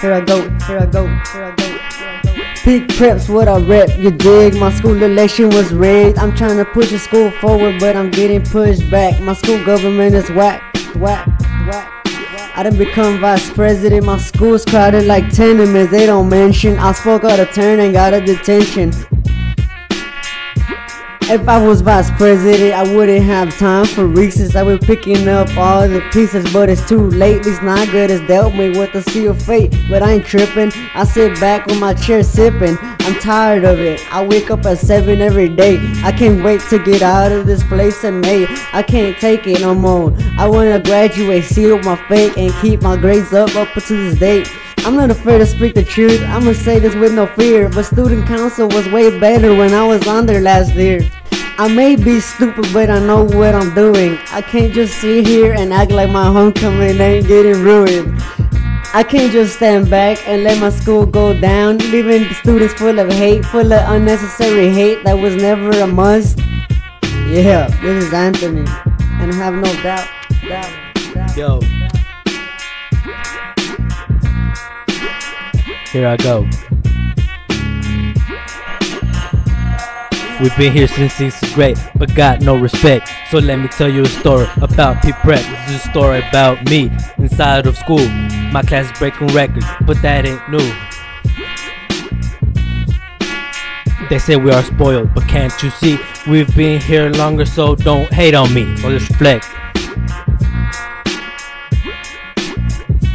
here I go, here I go, here I go. Big preps, what I rep, you dig? My school election was rigged. I'm trying to push the school forward, but I'm getting pushed back. My school government is whack, whack, whack. I done become vice president. My school's crowded like tenements. They don't mention. I spoke out of turn and got a detention. If I was vice president, I wouldn't have time for recess. I would picking up all the pieces, but it's too late. These not good has dealt me with the seal of fate, but I ain't tripping. I sit back on my chair sipping. I'm tired of it. I wake up at seven every day. I can't wait to get out of this place in May. I can't take it no more. I wanna graduate, seal my fate, and keep my grades up up to this date. I'm not afraid to speak the truth. I'ma say this with no fear. But student council was way better when I was on there last year. I may be stupid, but I know what I'm doing. I can't just sit here and act like my homecoming ain't getting ruined. I can't just stand back and let my school go down, leaving students full of hate, full of unnecessary hate that was never a must. Yeah, this is Anthony, and I have no doubt, doubt, doubt. Yo. Here I go. We've been here since sixth grade, but got no respect. So let me tell you a story about P Prep. This is a story about me inside of school. My class is breaking records, but that ain't new. They say we are spoiled, but can't you see? We've been here longer, so don't hate on me. So just reflect.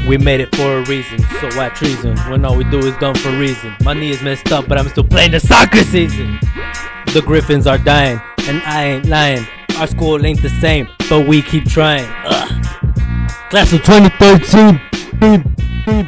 We made it for a reason, so why treason? When all we do is done for reason. My knee is messed up, but I'm still playing the soccer season. The Gryphons are dying, and I ain't lying. Our school ain't the same, but we keep trying. Ugh. Class of 2013. Beep, beep, beep,